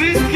street.